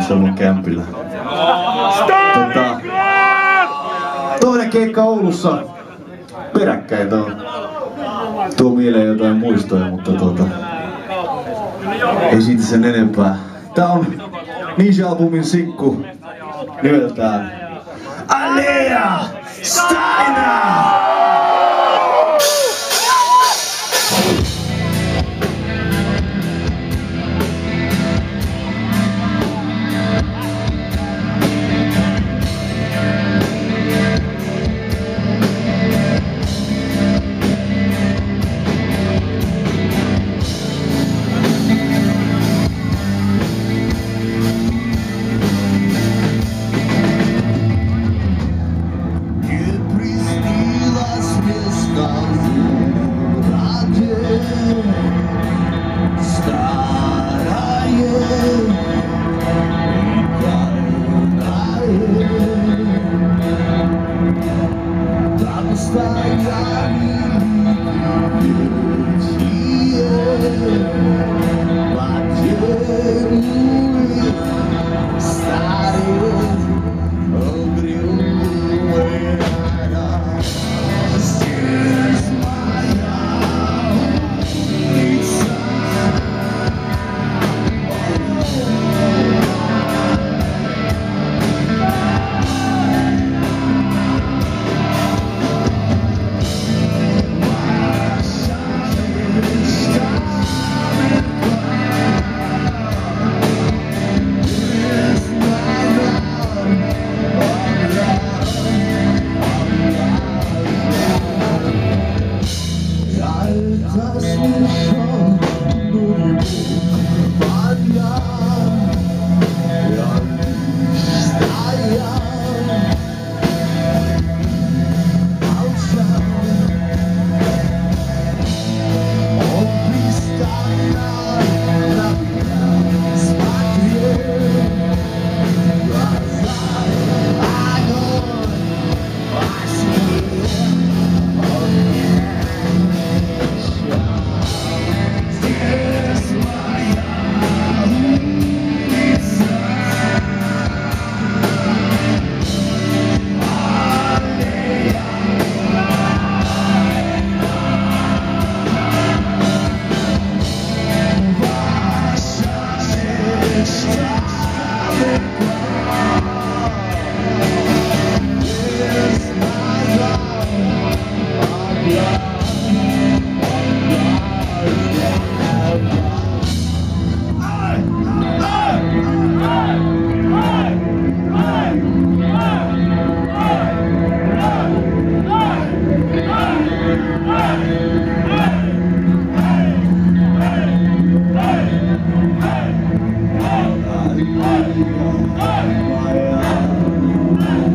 se on mun kämpillä. Tota, toinen keikka Oulussa peräkkäin tuo, tuo mieleen jotain muistoja, mutta tota, ei siitä sen enempää. Tää on Niche-albumin sinkku nimeltään Alea Steiner! Estrelas pescam, 哎，嗨，哎，嗨。